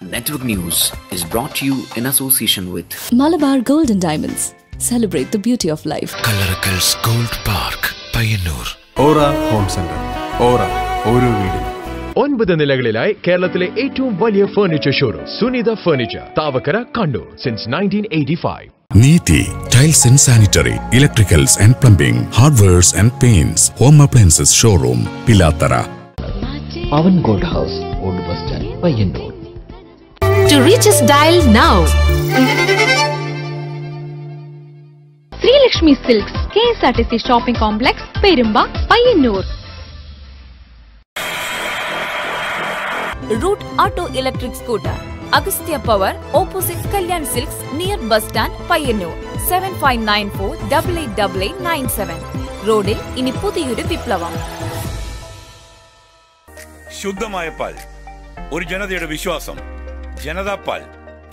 Network News is brought to you in association with Malabar gold and diamonds celebrate the beauty of life Kallarakkals gold park Payyanur Aura home centre Aura ഓരോ വീടും ഒൻപത് നിലകളിലായി കേരളത്തിലെ ഏറ്റവും വലിയ furniture showroom Sunitha furniture Thavakkara Kannur since nineteen eighty five Neethi tiles and sanitary electricals and plumbing hardwares and paints home appliances showroom Pilathara Pavan gold house old bus stand Payyanur To reach us, dial now. Sreelakshmi silks K S R T C shopping complex Perumba Payyanur. Route auto electric scooter Agasthya power opposite Kalyan silks near bus stand Payyanur. Seven five nine four double eight double eight nine seven റോഡിൽ ഇനി പുതിയൊരു വിപ്ലവം. ശുദ്ധമായ പാൽ. ഒരു ജനതയുടെ വിശ്വാസം. ജനതാ പാൽ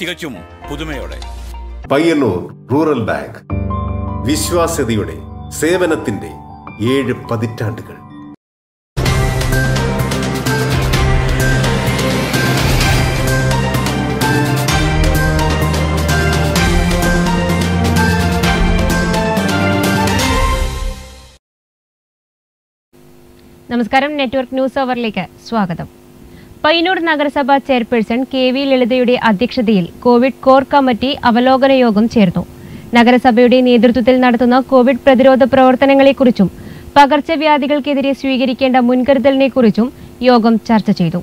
തികച്ചും പുതുമയോടെ. Payyanur rural bank. വിശ്വാസ്യതയുടെ സേവനത്തിന്റെ ഏഴ് പതിറ്റാണ്ടുകൾ. നമസ്കാരം. നെറ്റ്വർക്ക് ന്യൂസ് അവറിലേക്ക് സ്വാഗതം. പയ്യന്നൂർ നഗരസഭ ചെയർപേഴ്സൺ കെ വി ലളിതയുടെ അധ്യക്ഷതയിൽ കോവിഡ് കോർ കമ്മിറ്റി അവലോകന യോഗം ചേർന്നു. നഗരസഭയുടെ നേതൃത്വത്തിൽ നടത്തുന്ന കോവിഡ് പ്രതിരോധ പ്രവർത്തനങ്ങളെക്കുറിച്ചും പകർച്ചവ്യാധികൾക്കെതിരെ സ്വീകരിക്കേണ്ട മുൻകരുതലിനെക്കുറിച്ചും യോഗം ചർച്ച ചെയ്തു.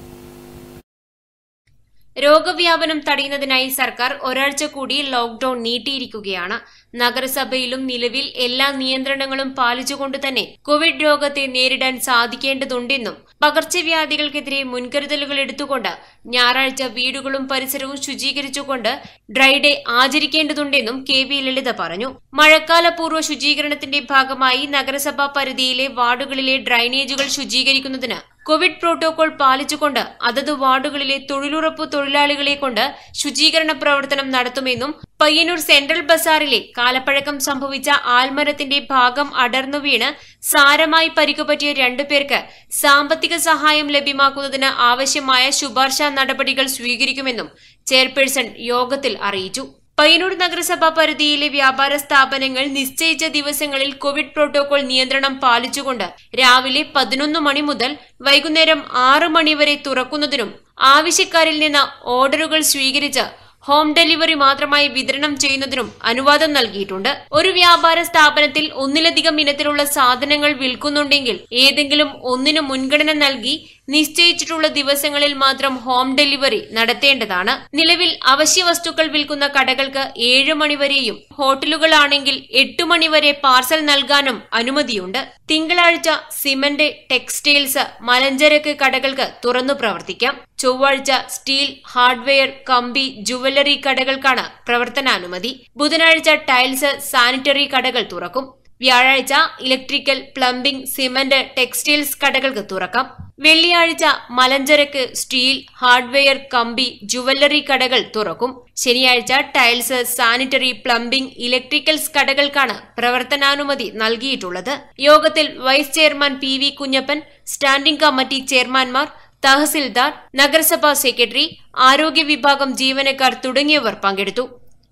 രോഗവ്യാപനം തടയുന്നതിനായി സർക്കാർ ഒരാഴ്ച കൂടി ലോക്ഡൌൺ നീട്ടിയിരിക്കുകയാണ്. നഗരസഭയിലും നിലവിൽ എല്ലാ നിയന്ത്രണങ്ങളും പാലിച്ചുകൊണ്ട് തന്നെ കോവിഡ് രോഗത്തെ നേരിടാൻ സാധിക്കേണ്ടതുണ്ടെന്നും പകർച്ചവ്യാധികൾക്കെതിരെ മുൻകരുതലുകൾ എടുത്തുകൊണ്ട് ഞായറാഴ്ച വീടുകളും പരിസരവും ശുചീകരിച്ചുകൊണ്ട് ഡ്രൈ ഡേ ആചരിക്കേണ്ടതുണ്ടെന്നും കെ വി ലളിത പറഞ്ഞു. മഴക്കാലപൂർവ ശുചീകരണത്തിന്റെ ഭാഗമായി നഗരസഭാ പരിധിയിലെ വാർഡുകളിലെ ഡ്രൈനേജുകൾ ശുചീകരിക്കുന്നതിന് കോവിഡ് പ്രോട്ടോകോൾ പാലിച്ചുകൊണ്ട് അതത് വാർഡുകളിലെ തൊഴിലുറപ്പ് തൊഴിലാളികളെ കൊണ്ട് ശുചീകരണ പ്രവർത്തനം നടത്തുമെന്നും പയ്യന്നൂർ സെൻട്രൽ ബസാറിലെ കാലപ്പഴക്കം സംഭവിച്ച ആൽമരത്തിന്റെ ഭാഗം അടർന്നു വീണ് സാരമായി പരിക്കുപറ്റിയ രണ്ടുപേർക്ക് സാമ്പത്തിക സഹായം ലഭ്യമാക്കുന്നതിന് ആവശ്യമായ ശുപാർശ നടപടികൾ സ്വീകരിക്കുമെന്നും ചെയർപേഴ്സൺ യോഗത്തിൽ അറിയിച്ചു. പയ്യന്നൂർ നഗരസഭാ പരിധിയിലെ വ്യാപാര സ്ഥാപനങ്ങൾ നിശ്ചയിച്ച ദിവസങ്ങളിൽ കോവിഡ് പ്രോട്ടോകോൾ നിയന്ത്രണം പാലിച്ചുകൊണ്ട് രാവിലെ പതിനൊന്ന് മണി മുതൽ വൈകുന്നേരം ആറ് മണി വരെ തുറക്കുന്നതിനും ആവശ്യക്കാരിൽ നിന്ന് ഓർഡറുകൾ സ്വീകരിച്ച് ഹോം ഡെലിവറി മാത്രമായി വിതരണം ചെയ്യുന്നതിനും അനുവാദം നൽകിയിട്ടുണ്ട്. ഒരു വ്യാപാര സ്ഥാപനത്തിൽ ഒന്നിലധികം ഇനത്തിലുള്ള സാധനങ്ങൾ വിൽക്കുന്നുണ്ടെങ്കിൽ ഏതെങ്കിലും ഒന്നിനു മുൻഗണന നൽകി നിശ്ചയിച്ചിട്ടുള്ള ദിവസങ്ങളിൽ മാത്രം ഹോം ഡെലിവറി നടത്തേണ്ടതാണ്. നിലവിൽ അവശ്യ വസ്തുക്കൾ വിൽക്കുന്ന കടകൾക്ക് ഏഴ് മണിവരെയും ഹോട്ടലുകളാണെങ്കിൽ എട്ട് മണിവരെ പാർസൽ നൽകാനും അനുമതിയുണ്ട്. തിങ്കളാഴ്ച സിമന്റ് ടെക്സ്റ്റൈൽസ് മലഞ്ചരക്ക് കടകൾക്ക് തുറന്നു പ്രവർത്തിക്കാം. ചൊവ്വാഴ്ച സ്റ്റീൽ ഹാർഡ്വെയർ കമ്പി ജുവല്ലറി കടകൾക്കാണ് പ്രവർത്തനാനുമതി. ബുധനാഴ്ച ടൈൽസ് സാനിറ്ററി കടകൾ തുറക്കും. വ്യാഴാഴ്ച ഇലക്ട്രിക്കൽ പ്ലംബിംഗ് സിമന്റ് ടെക്സ്റ്റൈൽസ് കടകൾക്ക് തുറക്കാം. വെള്ളിയാഴ്ച മലഞ്ചരക്ക് സ്റ്റീൽ ഹാർഡ്വെയർ കമ്പി ജുവല്ലറി കടകൾ തുറക്കും. ശനിയാഴ്ച ടൈൽസ് സാനിറ്ററി പ്ലംബിംഗ് ഇലക്ട്രിക്കൽസ് കടകൾക്കാണ് പ്രവർത്തനാനുമതി നൽകിയിട്ടുള്ളത്. യോഗത്തിൽ vice chairman P V Kunhappan standing committee ചെയർമാൻമാർ tahsildar നഗരസഭാ സെക്രട്ടറി ആരോഗ്യ വിഭാഗം ജീവനക്കാർ തുടങ്ങിയവർ പങ്കെടുത്തു.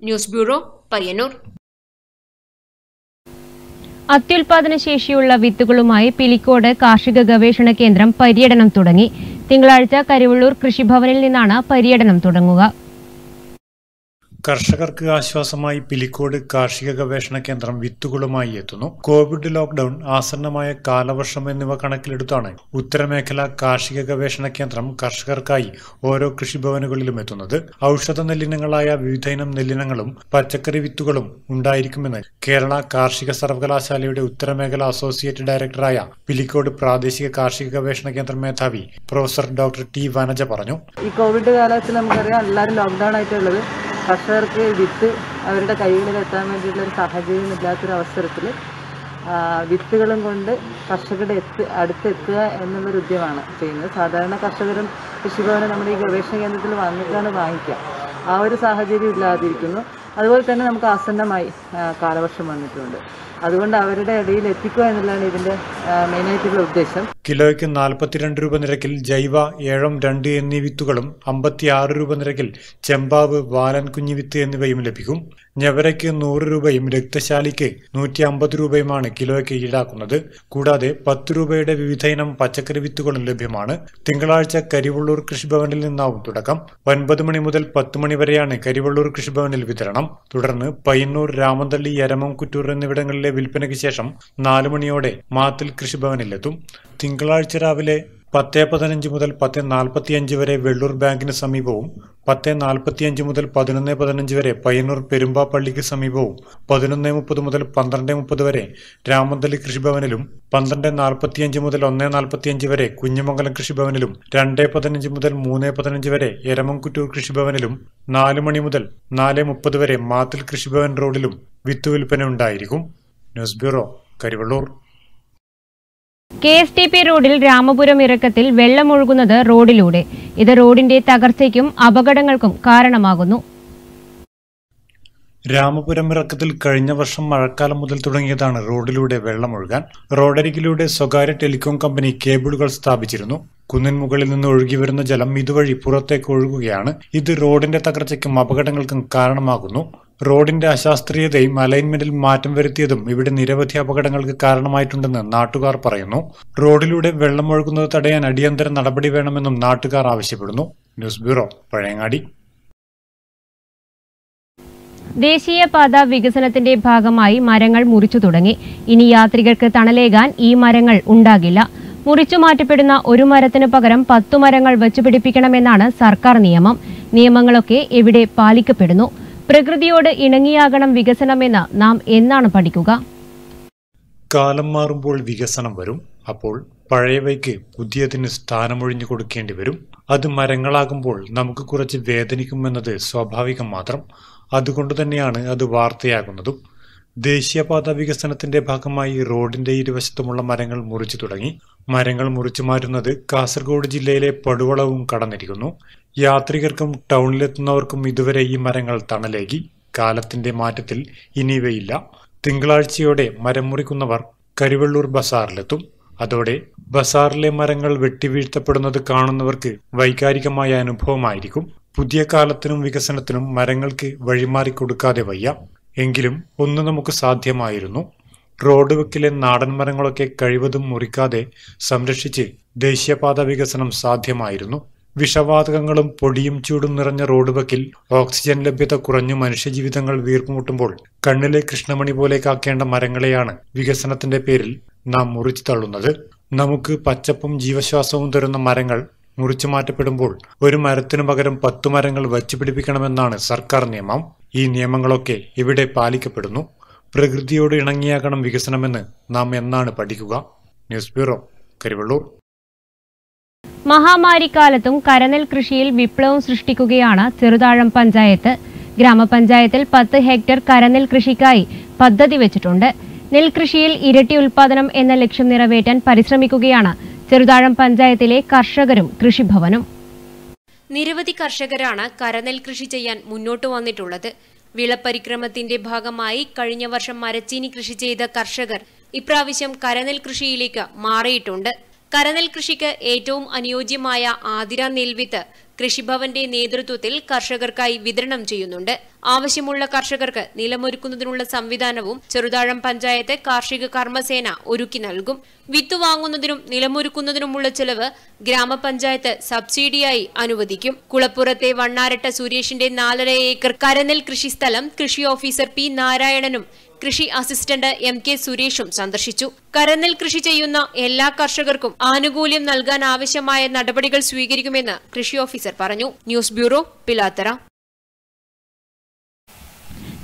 News bureau Payyanur. അത്യുൽപാദന ശേഷിയുള്ള വിത്തുകളുമായി പിലിക്കോട് കാർഷിക ഗവേഷണ കേന്ദ്രം പര്യടനം തുടങ്ങി. തിങ്കളാഴ്ച കരിവള്ളൂർ കൃഷിഭവനിൽ നിന്നാണ് പര്യടനം തുടങ്ങുക. കർഷകർക്ക് ആശ്വാസമായി പിലിക്കോട് കാർഷിക ഗവേഷണ കേന്ദ്രം വിത്തുകളുമായി എത്തുന്നു. കോവിഡ് ലോക്ഡൌൺ ആസന്നമായ കാലവർഷം എന്നിവ കണക്കിലെടുത്താണ് ഉത്തരമേഖല കാർഷിക ഗവേഷണ കേന്ദ്രം കർഷകർക്കായി ഓരോ കൃഷിഭവനുകളിലും എത്തുന്നത്. ഔഷധ നെല്ലിനങ്ങളായ വിവിധയിനം നെല്ലിനങ്ങളും പച്ചക്കറി വിത്തുകളും ഉണ്ടായിരിക്കുമെന്ന് കേരള കാർഷിക സർവകലാശാലയുടെ ഉത്തരമേഖല അസോസിയേറ്റ് ഡയറക്ടറായ പിലിക്കോട് പ്രാദേശിക കാർഷിക ഗവേഷണ കേന്ദ്ര മേധാവി പ്രൊഫസർ ഡോക്ടർ ടി വനജ പറഞ്ഞു. ഈ കോവിഡ് കാലത്തിൽ നമുക്കറിയാം എല്ലാവരും ലോക്ക്ഡൌൺ ആയിട്ടുള്ളത്. കർഷകർക്ക് വിത്ത് അവരുടെ കൈകളിൽ എത്താൻ വേണ്ടിയിട്ടുള്ള ഒരു സാഹചര്യം ഇല്ലാത്തൊരു അവസരത്തിൽ വിത്തുകളും കൊണ്ട് കർഷകരുടെ എത്ത് അടുത്തെത്തുക എന്നുള്ളൊരു ഉദ്യമമാണ് ചെയ്യുന്നത്. സാധാരണ കർഷകരും കൃഷിഭവനും നമ്മുടെ ഈ ഗവേഷണ കേന്ദ്രത്തിൽ വന്നിട്ടാണ് വാങ്ങിക്കുക. ആ ഒരു സാഹചര്യം ഇല്ലാതിരിക്കുന്നു. അതുപോലെ തന്നെ നമുക്ക് ആസന്നമായി കാലവർഷം വന്നിട്ടുണ്ട്. അതുകൊണ്ട് അവരുടെ ഇടയിൽ എത്തിക്കുക എന്നുള്ളതാണ് ഇതിന്റെ മെയിൻ മെയിനായിട്ടുള്ള ഉദ്ദേശം. കിലോയ്ക്ക് നാൽപ്പത്തിരണ്ട് രൂപ നിരക്കിൽ ജൈവ ഏഴം രണ്ട് എന്നീ വിത്തുകളും അമ്പത്തിയാറ് രൂപ നിരക്കിൽ ചെമ്പാവ് വാലൻ കുഞ്ഞി വിത്ത് എന്നിവയും ലഭിക്കും. ഞവരയ്ക്ക് നൂറ് രൂപയും രക്തശാലിക്ക് നൂറ്റി അമ്പത് രൂപയുമാണ് കിലോയ്ക്ക് ഈടാക്കുന്നത്. കൂടാതെ പത്ത് രൂപയുടെ വിവിധ ഇനം പച്ചക്കറി വിത്തുകളും ലഭ്യമാണ്. തിങ്കളാഴ്ച കരിവള്ളൂർ കൃഷിഭവനിൽ നിന്നാവും തുടക്കം. ഒൻപത് മണി മുതൽ പത്ത് മണി വരെയാണ് കരിവള്ളൂർ കൃഷിഭവനിൽ വിതരണം. തുടർന്ന് പയ്യന്നൂർ രാമന്തള്ളി എരമം കുറ്റൂർ എന്നിവിടങ്ങളിലെ വിൽപ്പനയ്ക്ക് ശേഷം നാലു മണിയോടെ മാത്തിൽ കൃഷിഭവനിലെത്തും. തിങ്കളാഴ്ച രാവിലെ പത്ത് പതിനഞ്ച് മുതൽ പത്ത് നാൽപ്പത്തിയഞ്ച് വരെ വെള്ളൂർ ബാങ്കിന് സമീപവും പത്ത് നാൽപ്പത്തിയഞ്ച് മുതൽ പതിനൊന്ന് പതിനഞ്ച് വരെ പയ്യന്നൂർ പെരുമ്പാപ്പള്ളിക്ക് സമീപവും പതിനൊന്ന് മുപ്പത് മുതൽ പന്ത്രണ്ട് മുപ്പത് വരെ രാമന്തലി കൃഷിഭവനിലും പന്ത്രണ്ട് നാൽപ്പത്തിയഞ്ച് മുതൽ ഒന്ന് നാൽപ്പത്തിയഞ്ച് വരെ കുഞ്ഞമംഗലം കൃഷിഭവനിലും രണ്ട് പതിനഞ്ച് മുതൽ മൂന്ന് പതിനഞ്ച് വരെ എരമംകുറ്റൂർ കൃഷിഭവനിലും നാല് മണി മുതൽ നാല് മുപ്പത് വരെ മാത്തിൽ കൃഷിഭവൻ റോഡിലും വിത്ത് വിൽപ്പന ഉണ്ടായിരിക്കും. News bureau Karivellur. K S T P റോഡിൽ രാമപുരം ഇറക്കത്തിൽ വെള്ളമൊഴുകുന്നത് റോഡിലൂടെ. ഇത് റോഡിന്റെ തകർച്ചയ്ക്കും അപകടങ്ങൾക്കും കാരണമാകുന്നു. രാമപുരം ഇറക്കത്തിൽ കഴിഞ്ഞ വർഷം മഴക്കാലം മുതൽ തുടങ്ങിയതാണ് റോഡിലൂടെ വെള്ളമൊഴുകാൻ. റോഡരികിലൂടെ സ്വകാര്യ ടെലികോം കമ്പനി കേബിളുകൾ സ്ഥാപിച്ചിരുന്നു. കുന്നിൻ മുകളിൽ നിന്ന് ഒഴുകി വരുന്ന ജലം ഇതുവഴി പുറത്തേക്ക് ഒഴുകുകയാണ്. ഇത് റോഡിന്റെ തകർച്ചയ്ക്കും അപകടങ്ങൾക്കും കാരണമാകുന്നു. റോഡിന്റെ അശാസ്ത്രീയതയും അലൈൻമെന്റിൽ മാറ്റം വരുത്തിയതും ഇവിടെ നിരവധി അപകടങ്ങൾക്ക് കാരണമായിട്ടുണ്ടെന്ന് നാട്ടുകാർ പറയുന്നു. റോഡിലൂടെ വെള്ളം ഒഴുകുന്നത് തടയാൻ അടിയന്തര നടപടി വേണമെന്നും നാട്ടുകാർ ആവശ്യപ്പെടുന്നു. News bureau Pazhayangadi. ദേശീയപാത വികസനത്തിന്റെ ഭാഗമായി മരങ്ങൾ മുറിച്ചു തുടങ്ങി. ഇനി യാത്രികർക്ക് തണലേകാൻ ഈ മരങ്ങൾ ഉണ്ടാകില്ല. മുറിച്ചു മാറ്റപ്പെടുന്ന ഒരു മരത്തിന് പകരം പത്തു മരങ്ങൾ വെച്ചുപിടിപ്പിക്കണമെന്നാണ് സർക്കാർ നിയമം. നിയമങ്ങളൊക്കെ എവിടെ പാലിക്കപ്പെടുന്നു. പ്രകൃതിയോട് ഇണങ്ങിയാകണം വികസനമെന്ന് നാം എന്നാണ് പഠിക്കുക? കാലം മാറുമ്പോൾ വികസനം വരും. അപ്പോൾ പഴയവയ്ക്ക് പുതിയതിന് സ്ഥാനമൊഴിഞ്ഞു കൊടുക്കേണ്ടി വരും. അത് മരങ്ങളാകുമ്പോൾ നമുക്ക് കുറച്ച് വേദനിക്കുമെന്നത് സ്വാഭാവികം മാത്രം. അതുകൊണ്ട് തന്നെയാണ് അത് വാർത്തയാകുന്നതും. ദേശീയപാത വികസനത്തിന്റെ ഭാഗമായി റോഡിന്റെ ഇരുവശത്തുമുള്ള മരങ്ങൾ മുറിച്ചു തുടങ്ങി. മരങ്ങൾ മുറിച്ചു മാറ്റുന്നത് കാസർഗോഡ് ജില്ലയിലെ പടുവളവും കടന്നിരിക്കുന്നു. യാത്രികർക്കും ടൗണിലെത്തുന്നവർക്കും ഇതുവരെ ഈ മരങ്ങൾ തണലേകി. കാലത്തിന്റെ മാറ്റത്തിൽ ഇനിവയില്ല തിങ്കളാഴ്ചയോടെ മരം മുറിക്കുന്നവർ കരുവള്ളൂർ ബസാറിലെത്തും. അതോടെ ബസാറിലെ മരങ്ങൾ വെട്ടിവീഴ്ത്തപ്പെടുന്നത് കാണുന്നവർക്ക് വൈകാരികമായ അനുഭവമായിരിക്കും. പുതിയ കാലത്തിനും വികസനത്തിനും മരങ്ങൾക്ക് വഴിമാറി കൊടുക്കാതെ വയ്യ. എങ്കിലും ഒന്ന് നമുക്ക് സാധ്യമായിരുന്നു. റോഡ് വക്കിലെ നാടൻ മരങ്ങളൊക്കെ കഴിവതും മുറിക്കാതെ സംരക്ഷിച്ച് ദേശീയപാത വികസനം സാധ്യമായിരുന്നു. വിഷവാതകങ്ങളും പൊടിയും ചൂടും നിറഞ്ഞ റോഡ് വക്കിൽ ഓക്സിജൻ ലഭ്യത കുറഞ്ഞു മനുഷ്യജീവിതങ്ങൾ വീർപ്പുമുട്ടുമ്പോൾ കണ്ണിലെ കൃഷ്ണമണി പോലെ കാക്കേണ്ട മരങ്ങളെയാണ് വികസനത്തിന്റെ പേരിൽ നാം മുറിച്ചു തള്ളുന്നത്. നമുക്ക് പച്ചപ്പും ജീവശ്വാസവും തരുന്ന മരങ്ങൾ മുറിച്ചു മാറ്റപ്പെടുമ്പോൾ ഒരു മരത്തിനു പകരം പത്തു മരങ്ങൾ വച്ചു പിടിപ്പിക്കണമെന്നാണ് സർക്കാർ നിയമം. ഈ നിയമങ്ങളൊക്കെ ഇവിടെ പാലിക്കപ്പെടുന്നു. പ്രകൃതിയോട് ഇണങ്ങിയാകണം വികസനമെന്ന് നാം എന്നാണ് പഠിക്കുക. News bureau Karivellur. മഹാമാരിക്കാലത്തും കരനെൽ കൃഷിയിൽ വിപ്ലവം സൃഷ്ടിക്കുകയാണ് ചെറുതാഴം പഞ്ചായത്ത്. ഗ്രാമപഞ്ചായത്തിൽ പത്ത് ഹെക്ടർ കരനെൽ കൃഷിക്കായി പദ്ധതി വെച്ചിട്ടുണ്ട്. നെൽകൃഷിയിൽ ഇരട്ടി ഉൽപാദനം എന്ന ലക്ഷ്യം നിറവേറ്റാൻ പരിശ്രമിക്കുകയാണ് ചെറുതാഴം പഞ്ചായത്തിലെ കർഷകരും കൃഷിഭവനും. നിരവധി കർഷകരാണ് കരനെൽ കൃഷി ചെയ്യാൻ മുന്നോട്ട് വന്നിട്ടുള്ളത്. വിളപരിക്രമത്തിന്റെ ഭാഗമായി കഴിഞ്ഞ വർഷം മരച്ചീനി കൃഷി ചെയ്ത കർഷകർ ഇപ്രാവശ്യം കരനെൽ കൃഷിയിലേക്ക് മാറിയിട്ടുണ്ട്. കരനെൽ കൃഷിക്ക് ഏറ്റവും അനുയോജ്യമായ ആതിര നെൽവിത്ത് കൃഷിഭവന്റെ നേതൃത്വത്തിൽ കർഷകർക്കായി വിതരണം ചെയ്യുന്നുണ്ട്. ആവശ്യമുള്ള കർഷകർക്ക് നിലമൊരുക്കുന്നതിനുള്ള സംവിധാനവും ചെറുതാഴം പഞ്ചായത്ത് കാർഷിക കർമ്മസേന ഒരുക്കി നൽകും. വിത്ത് വാങ്ങുന്നതിനും നിലമൊരുക്കുന്നതിനുമുള്ള ചെലവ് ഗ്രാമപഞ്ചായത്ത് സബ്സിഡിയായി അനുവദിക്കും. കുളപ്പുറത്തെ വണ്ണാരട്ട സുരേഷിന്റെ നാലര ഏക്കർ കരനെൽ കൃഷിസ്ഥലം കൃഷി ഓഫീസർ പി നാരായണനും കൃഷി അസിസ്റ്റന്റ് എം കെ സുരേഷും സന്ദർശിച്ചു. കരനിൽ കൃഷി ചെയ്യുന്ന എല്ലാ കർഷകർക്കും ആനുകൂല്യം നൽകാൻ ആവശ്യമായ നടപടികൾ സ്വീകരിക്കുമെന്ന് കൃഷി ഓഫീസർ പറഞ്ഞു. News bureau Pilathara.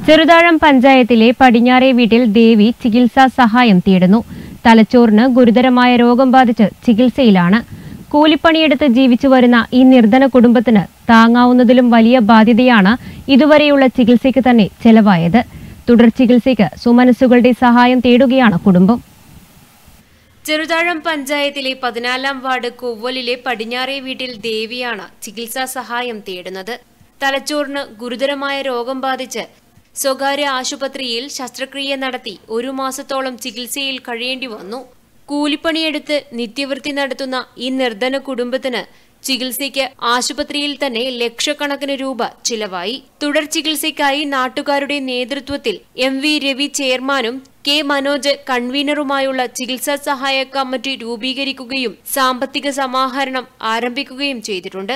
ചെറുതാഴം പഞ്ചായത്തിലെ പടിഞ്ഞാറേ വീട്ടിൽ ദേവി ചികിത്സാ സഹായം തേടുന്നു. തലച്ചോറിന് ഗുരുതരമായ രോഗം ബാധിച്ച് ചികിത്സയിലാണ്. കൂലിപ്പണിയെടുത്ത് ജീവിച്ചു വരുന്ന ഈ നിർധന കുടുംബത്തിന് താങ്ങാവുന്നതിലും വലിയ ബാധ്യതയാണ് ഇതുവരെയുള്ള ചികിത്സയ്ക്ക് തന്നെ ചെലവായത്. തുടർ ചികിത്സയ്ക്ക് സുമനസ്സുകളുടെ സഹായം തേടുകയാണ് കുടുംബം. ചെറുതാഴം പഞ്ചായത്തിലെ പതിനാലാം വാർഡ് കൊവ്വലിലെ പടിഞ്ഞാറേ വീട്ടിൽ ദേവിയാണ് ചികിത്സാ സഹായം തേടുന്നത്. തലച്ചോറിന് ഗുരുതരമായ രോഗം ബാധിച്ച് സ്വകാര്യ ആശുപത്രിയിൽ ശസ്ത്രക്രിയ നടത്തി ഒരു മാസത്തോളം ചികിത്സയിൽ കഴിയേണ്ടി വന്നു. കൂലിപ്പണിയെടുത്ത് നിത്യവൃത്തി നടത്തുന്ന ഈ നിർധന കുടുംബത്തിന് ചികിത്സയ്ക്ക് ആശുപത്രിയിൽ തന്നെ ലക്ഷക്കണക്കിന് രൂപ ചിലവായി. തുടർ ചികിത്സയ്ക്കായി നാട്ടുകാരുടെ നേതൃത്വത്തിൽ എം വി രവി ചെയർമാനും കെ മനോജ് കൺവീനറുമായുള്ള ചികിത്സാ സഹായ കമ്മിറ്റി രൂപീകരിക്കുകയും സാമ്പത്തിക സമാഹരണം ആരംഭിക്കുകയും ചെയ്തിട്ടുണ്ട്.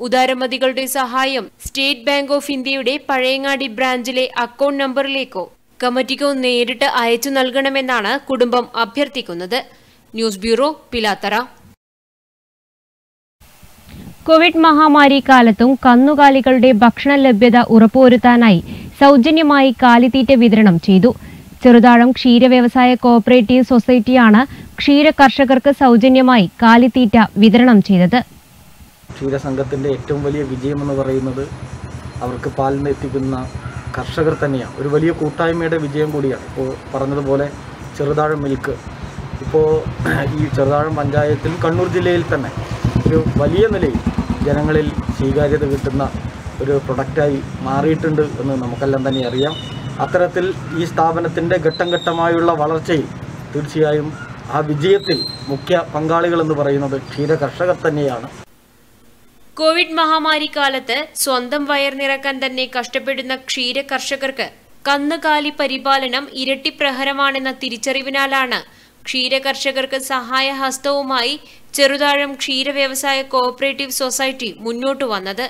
ഉദാരമതികളുടെ സഹായം സ്റ്റേറ്റ് ബാങ്ക് ഓഫ് ഇന്ത്യയുടെ പഴയങ്ങാടി ബ്രാഞ്ചിലെ അക്കൗണ്ട് നമ്പറിലേക്കോ കമ്മിറ്റിക്കോ നേരിട്ട് അയച്ചു നൽകണമെന്നാണ് കുടുംബം അഭ്യർത്ഥിക്കുന്നത്. News bureau Pilathara. കോവിഡ് മഹാമാരി കാലത്തും കന്നുകാലികളുടെ ഭക്ഷണ ലഭ്യത ഉറപ്പുവരുത്താനായി സൗജന്യമായി കാലിത്തീറ്റ വിതരണം ചെയ്തു. ചെറുതാഴം ക്ഷീര വ്യവസായ കോഓപ്പറേറ്റീവ് സൊസൈറ്റിയാണ് ക്ഷീര കർഷകർക്ക് സൗജന്യമായി കാലിത്തീറ്റ വിതരണം ചെയ്തത്. ക്ഷീരസംഘത്തിന്റെ ഏറ്റവും വലിയ വിജയം എന്ന് പറയുന്നത് അവർക്ക് പാലിന് എത്തിക്കുന്ന കർഷകർ തന്നെയാണ് ഒരു വലിയ കൂട്ടായ്മയുടെ വിജയം കൂടിയാണ്. ഇപ്പോൾ പറഞ്ഞതുപോലെ ചെറുതാഴം മിൽക്ക്. ഇപ്പോൾ ഈ ചെറുതാഴം പഞ്ചായത്തിൽ കണ്ണൂർ ജില്ലയിൽ തന്നെ ഒരു വലിയ നിലയിൽ ജനങ്ങളിൽ സ്വീകാര്യത കിട്ടുന്ന ഒരു പ്രൊഡക്റ്റായി മാറിയിട്ടുണ്ട് എന്ന് നമുക്കെല്ലാം തന്നെ അറിയാം. അത്തരത്തിൽ ഈ സ്ഥാപനത്തിന്റെ ഘട്ടം ഘട്ടമായുള്ള വളർച്ചയിൽ തീർച്ചയായും ആ വിജയത്തിൽ മുഖ്യ പങ്കാളികൾ എന്ന് പറയുന്നത് ക്ഷീര കർഷകർ തന്നെയാണ്. കോവിഡ് മഹാമാരി കാലത്ത് സ്വന്തം വയർ നിറക്കാൻ തന്നെ കഷ്ടപ്പെടുന്ന ക്ഷീര കർഷകർക്ക് കന്നുകാലി പരിപാലനം ഇരട്ടി പ്രഹരമാണെന്ന തിരിച്ചറിവിനാലാണ് ക്ഷീര കർഷകർക്ക് സഹായഹസ്തവുമായി ചെറുതാഴം ക്ഷീര വ്യവസായ കോഓപ്പറേറ്റീവ് സൊസൈറ്റി മുന്നോട്ട് വന്നത്.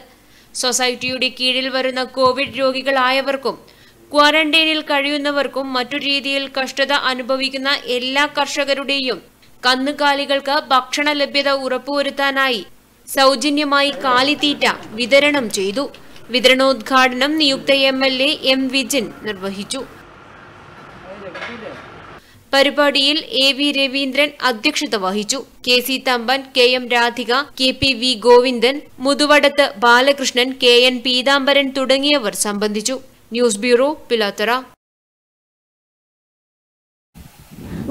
സൊസൈറ്റിയുടെ കീഴിൽ വരുന്ന കോവിഡ് രോഗികളായവർക്കും ക്വാറന്റൈനിൽ കഴിയുന്നവർക്കും മറ്റു രീതിയിൽ കഷ്ടത അനുഭവിക്കുന്ന എല്ലാ കർഷകരുടെയും കന്നുകാലികൾക്ക് ഭക്ഷണ ലഭ്യത ഉറപ്പുവരുത്താനായി സൗജന്യമായി കാലിത്തീറ്റ വിതരണം ചെയ്തു. വിതരണോദ്ഘാടനം നിയുക്ത M L A M Vijin നിർവഹിച്ചു. പരിപാടിയിൽ എ വി രവീന്ദ്രൻ അധ്യക്ഷത വഹിച്ചു. K C Thampan K M Radhika K P V Govindan Muthuvadathu Balakrishnan K N Peethambaran തുടങ്ങിയവർ സംബന്ധിച്ചു. News bureau Pilathara.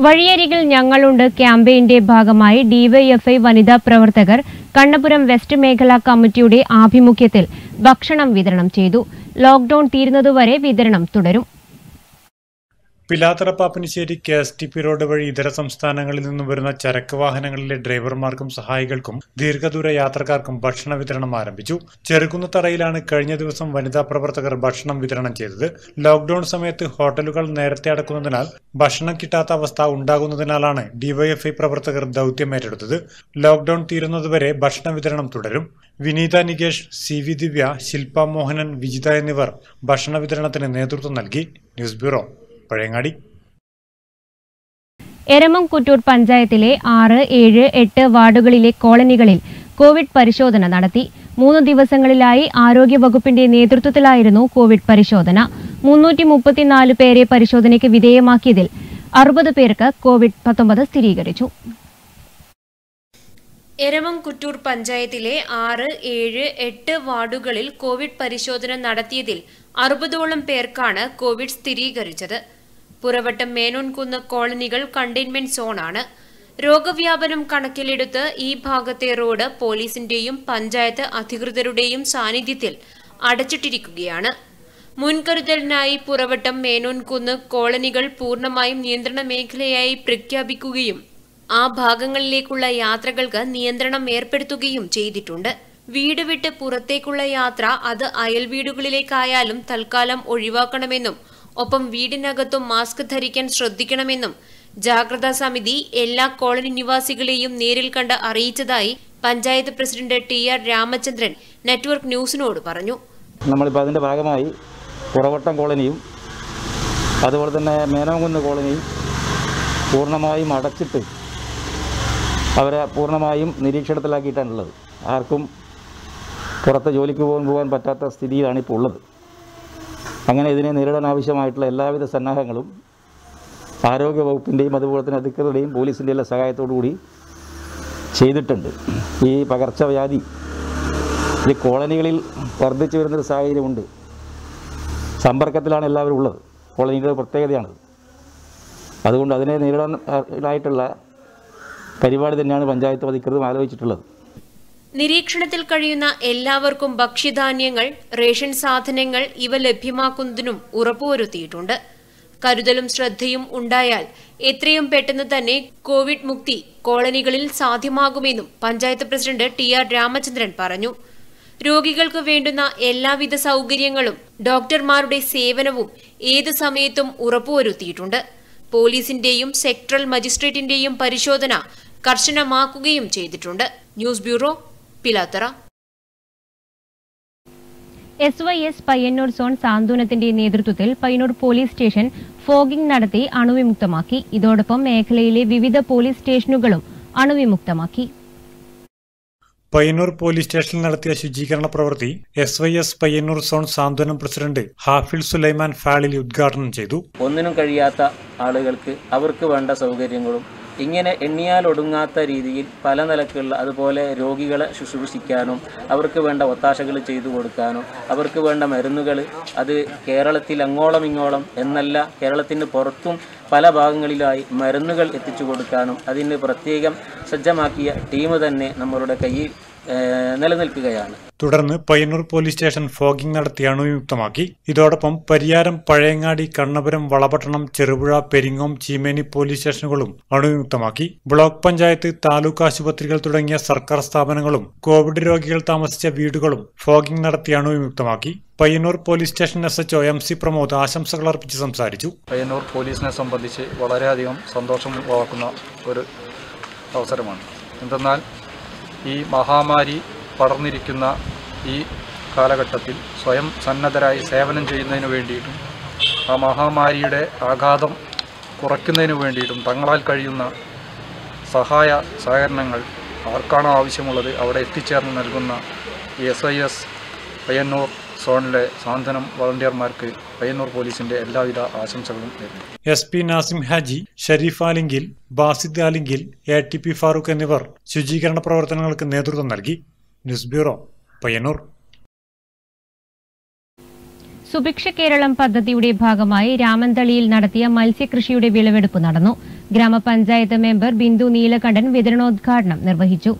വഴിയരികിൽ ഞങ്ങളുണ്ട്. ക്യാമ്പയിന്റെ ഭാഗമായി ഡിവൈഎഫ്ഐ വനിതാ പ്രവർത്തകർ കണ്ണപുരം വെസ്റ്റ് മേഖലാ കമ്മിറ്റിയുടെ ആഭിമുഖ്യത്തിൽ ഭക്ഷണം വിതരണം ചെയ്തു. ലോക്ഡൌൺ തീരുന്നതുവരെ വിതരണം തുടരും. Pilathara Pappinisseri K S T P road വഴി ഇതര സംസ്ഥാനങ്ങളിൽ നിന്നും വരുന്ന ചരക്ക് വാഹനങ്ങളിലെ ഡ്രൈവർമാർക്കും സഹായികൾക്കും ദീർഘദൂര യാത്രക്കാർക്കും ഭക്ഷണ വിതരണം ആരംഭിച്ചു. ചെറുകുന്നത്തറയിലാണ് കഴിഞ്ഞ ദിവസം വനിതാ പ്രവർത്തകർ ഭക്ഷണം വിതരണം ചെയ്തത്. ലോക്ഡൌൺ സമയത്ത് ഹോട്ടലുകൾ നേരത്തെ അടക്കുന്നതിനാൽ ഭക്ഷണം കിട്ടാത്ത അവസ്ഥ ഉണ്ടാകുന്നതിനാലാണ് ഡിവൈഎഫ്ഐ പ്രവർത്തകർ ദൌത്യം ഏറ്റെടുത്തത്. ലോക്ഡൌൺ തീരുന്നതുവരെ ഭക്ഷണ വിതരണം തുടരും. വിനീത നികേഷ് സി വി ദിവ്യ ശില്പ മോഹനൻ വിജിത എന്നിവർ ഭക്ഷണ വിതരണത്തിന് നേതൃത്വം നൽകി. News bureau. പഴയങ്ങാടി. എരമം കുറ്റൂർ പഞ്ചായത്തിലെ ആറ് ഏഴ് എട്ട് വാർഡുകളിലെ കോളനികളിൽ കോവിഡ് പരിശോധന നടത്തി. മൂന്ന് ദിവസങ്ങളിലായി ആരോഗ്യവകുപ്പിന്റെ നേതൃത്വത്തിലായിരുന്നു കോവിഡ് പരിശോധന. മുന്നൂറ്റി മുപ്പത്തിനാല് പേരെ പരിശോധനയ്ക്ക് വിധേയമാക്കിയതിൽ അറുപത് പേർക്ക് കോവിഡ് പത്തൊമ്പത് സ്ഥിരീകരിച്ചു. എരമം കുറ്റൂർ പഞ്ചായത്തിലെ ആറ് ഏഴ് എട്ട് വാർഡുകളിൽ കോവിഡ് പരിശോധന നടത്തിയതിൽ അറുപതോളം പേർക്കാണ് കോവിഡ് സ്ഥിരീകരിച്ചത്. പുറവട്ടം മേനോൻകുന്ന് കോളനികൾ കണ്ടെയ്ൻമെന്റ് സോണാണ്. രോഗവ്യാപനം കണക്കിലെടുത്ത് ഈ ഭാഗത്തെ റോഡ് പോലീസിന്റെയും പഞ്ചായത്ത് അധികൃതരുടെയും സാന്നിധ്യത്തിൽ അടച്ചിട്ടിരിക്കുകയാണ്. മുൻകരുതലിനായി പുറവട്ടം മേനോൻകുന്ന് കോളനികൾ പൂർണമായും നിയന്ത്രണ മേഖലയായി പ്രഖ്യാപിക്കുകയും ആ ഭാഗങ്ങളിലേക്കുള്ള യാത്രകൾക്ക് നിയന്ത്രണം ഏർപ്പെടുത്തുകയും ചെയ്തിട്ടുണ്ട്. വീട് വിട്ട് പുറത്തേക്കുള്ള യാത്ര അത് അയൽ വീടുകളിലേക്കായാലും തൽക്കാലം ഒഴിവാക്കണമെന്നും ഒപ്പം വീടിനകത്തും മാസ്ക് ധരിക്കാൻ ശ്രദ്ധിക്കണമെന്നും ജാഗ്രതാ സമിതി എല്ലാ കോളനി നിവാസികളെയും നേരിൽ കണ്ട് അറിയിച്ചതായി panchayat president T R Ramachandran network ന്യൂസിനോട് പറഞ്ഞു. നമ്മളിപ്പോൾ അതിന്റെ ഭാഗമായി പുറവട്ടം കോളനിയും അതുപോലെ തന്നെ മേനോങ്കുന്ന് കോളനിയും പൂർണമായും അടച്ചിട്ട് അവരെ പൂർണമായും നിരീക്ഷണത്തിലാക്കിയിട്ടാണുള്ളത്. ആർക്കും പുറത്ത് ജോലിക്ക് പോകാൻ പോകാൻ പറ്റാത്ത സ്ഥിതിയിലാണ് ഇപ്പോൾ ഉള്ളത്. അങ്ങനെ ഇതിനെ നേരിടാൻ ആവശ്യമായിട്ടുള്ള എല്ലാവിധ സന്നാഹങ്ങളും ആരോഗ്യ വകുപ്പിന്റെയും അതുപോലെ തന്നെ അധികൃതരുടെയും പോലീസിന്റെയും എല്ലാം സഹായത്തോടു കൂടി ചെയ്തിട്ടുണ്ട്. ഈ പകർച്ചവ്യാധി ഈ കോളനികളിൽ വർദ്ധിച്ചു വരുന്നൊരു സാഹചര്യമുണ്ട് സമ്പർക്കത്തിലാണ് എല്ലാവരും ഉള്ളത്. കോളനിയുടെ പ്രത്യേകതയാണത്. അതുകൊണ്ട് അതിനെ നേരിടാൻ ആയിട്ടുള്ള പരിപാടി തന്നെയാണ് പഞ്ചായത്ത് അധികൃതരും ആലോചിച്ചിട്ടുള്ളത്. നിരീക്ഷണത്തിൽ കഴിയുന്ന എല്ലാവർക്കും ഭക്ഷ്യധാന്യങ്ങൾ റേഷൻ സാധനങ്ങൾ ഇവ ലഭ്യമാക്കുന്നതിനും ഉറപ്പുവരുത്തിയിട്ടുണ്ട്. കരുതലും ശ്രദ്ധയും ഉണ്ടായാൽ എത്രയും പെട്ടെന്ന് തന്നെ കോവിഡ് മുക്തി കോളനികളിൽ സാധ്യമാകുമെന്നും panchayat president T R Ramachandran പറഞ്ഞു. രോഗികൾക്ക് വേണ്ടുന്ന എല്ലാവിധ സൗകര്യങ്ങളും ഡോക്ടർമാരുടെ സേവനവും ഏത് സമയത്തും ഉറപ്പുവരുത്തിയിട്ടുണ്ട്. പോലീസിന്റെയും സെക്ടറൽ മജിസ്ട്രേറ്റിന്റെയും പരിശോധന കർശനമാക്കുകയും ചെയ്തിട്ടുണ്ട്. News bureau Pilathara. S Y S Payyanur zone സാന്ത്വനത്തിന്റെ നേതൃത്വത്തിൽ പയ്യന്നൂർ പോലീസ് സ്റ്റേഷൻ ഫോഗിംഗ് നടത്തി അണുവിമുക്തമാക്കി. ഇതോടൊപ്പം മേഖലയിലെ വിവിധ പോലീസ് സ്റ്റേഷനുകളും അണുവിമുക്തമാക്കി. പയ്യന്നൂർ പോലീസ് സ്റ്റേഷനിൽ നടത്തിയ ശുചീകരണ പ്രവൃത്തി S Y S Payyanur zone Santhwanam president Hafil Sulaiman Fazil ഉദ്ഘാടനം ചെയ്തു. ഒന്നിനും കഴിയാത്ത ആളുകൾക്ക് അവർക്ക് വേണ്ട സൗകര്യങ്ങളും ഇങ്ങനെ എണ്ണിയാൽ ഒടുങ്ങാത്ത രീതിയിൽ പല നിലക്കുള്ള അതുപോലെ രോഗികളെ ശുശ്രൂഷിക്കാനും അവർക്ക് വേണ്ട ഒത്താശകൾ ചെയ്തു കൊടുക്കാനും അവർക്ക് വേണ്ട മരുന്നുകൾ അത് കേരളത്തിൽ അങ്ങോളം ഇങ്ങോളം എന്നല്ല കേരളത്തിന് പുറത്തും പല ഭാഗങ്ങളിലായി മരുന്നുകൾ എത്തിച്ചു കൊടുക്കാനും അതിന് പ്രത്യേകം സജ്ജമാക്കിയ ടീം തന്നെ നമ്മളുടെ കയ്യിൽ നിലനിൽക്കുകയാണ്. തുടർന്ന് പയ്യന്നൂർ പോലീസ് സ്റ്റേഷൻ ഫോഗിംഗ് നടത്തി അണുവിമുക്തമാക്കി ഇതോടൊപ്പം പരിയാരം പഴയങ്ങാടി കണ്ണപുരം വളപട്ടണം ചെറുപുഴ പെരിങ്ങോം ചീമേനി പോലീസ് സ്റ്റേഷനുകളും അണുവിമുക്തമാക്കി ബ്ലോക്ക് പഞ്ചായത്ത് താലൂക്ക് ആശുപത്രികൾ തുടങ്ങിയ സർക്കാർ സ്ഥാപനങ്ങളും കോവിഡ് രോഗികൾ താമസിച്ച വീടുകളും ഫോഗിംഗ് നടത്തി അണുവിമുക്തമാക്കി Payyanur police station S H M C Pramod ആശംസകൾ അർപ്പിച്ച് സംസാരിച്ചു. പയ്യന്നൂർ പോലീസിനെ സംബന്ധിച്ച് വളരെയധികം സന്തോഷം ഉളവാക്കുന്ന ഒരു അവസരമാണ്. എന്തെന്നാൽ ഈ മഹാമാരി പടർന്നിരിക്കുന്ന ഈ കാലഘട്ടത്തിൽ സ്വയം സന്നദ്ധരായി സേവനം ചെയ്യുന്നതിന് വേണ്ടിയിട്ടും ആ മഹാമാരിയുടെ ആഘാതം കുറയ്ക്കുന്നതിന് വേണ്ടിയിട്ടും തങ്ങളാൽ കഴിയുന്ന സഹായ സഹകരണങ്ങൾ ആർക്കാണോ ആവശ്യമുള്ളത് അവിടെ എത്തിച്ചേർന്ന് നൽകുന്ന എസ് ഐ എസ് പയ്യന്നൂർ സോണിലെ സാന്ത്വനം വളണ്ടിയർമാർക്ക് പയ്യന്നൂർ പോലീസിന്റെ എല്ലാവിധ ആശംസകളും നേരുന്നു. S P Nasim Haji Sharif Alingil Basid Alingil A T P Farooq എന്നിവർ ശുചീകരണ പ്രവർത്തനങ്ങൾക്ക് നേതൃത്വം നൽകി. News bureau Payyanur. Subhiksha Keralam പദ്ധതിയുടെ ഭാഗമായി രാമന്തളിയിൽ നടത്തിയ മത്സ്യകൃഷിയുടെ വിളവെടുപ്പ് നടന്നു. ഗ്രാമപഞ്ചായത്ത് മെമ്പർ ബിന്ദു നീലകണ്ഠൻ വിതരണോദ്ഘാടനം നിർവഹിച്ചു.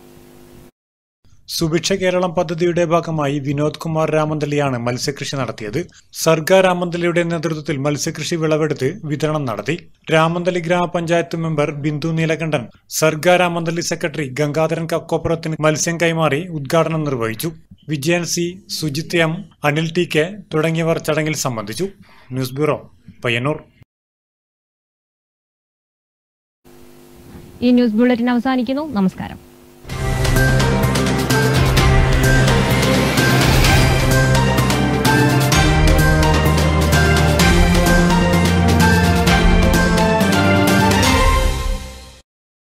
സുഭിക്ഷ കേരളം പദ്ധതിയുടെ ഭാഗമായി വിനോദ് കുമാർ രാമന്തലിയാണ് മത്സ്യകൃഷി നടത്തിയത്. സർഗ രാമന്തലിയുടെ നേതൃത്വത്തിൽ മത്സ്യകൃഷി വിളവെടുത്ത് വിതരണം നടത്തി. രാമന്തലി ഗ്രാമപഞ്ചായത്ത് മെമ്പർ ബിന്ദു നീലകണ്ഠൻ സർഗ രാമന്തലി സെക്രട്ടറി ഗംഗാധരൻ കക്കോപ്പുറത്തിന് മത്സ്യം കൈമാറി ഉദ്ഘാടനം നിർവഹിച്ചു. Vijayan C Sujith M Anil T K തുടങ്ങിയവർ ചടങ്ങിൽ സംബന്ധിച്ചു. News bureau Payyanur. ഈ ന്യൂസ് ബുള്ളറ്റിൻ അവസാനിക്കുന്നു. നമസ്കാരം.